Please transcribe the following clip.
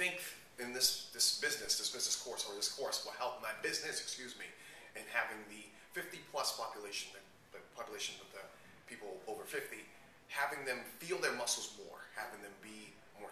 think in this this business, this business course or this course will help my business, excuse me, in having the 50 plus population, the, the population of the people over 50, having them feel their muscles more, having them be more.